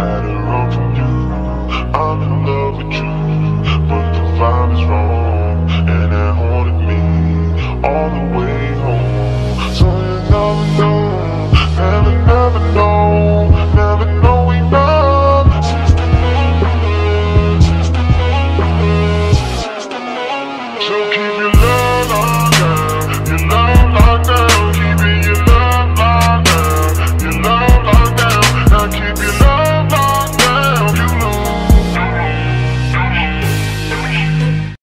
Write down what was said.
I don't know.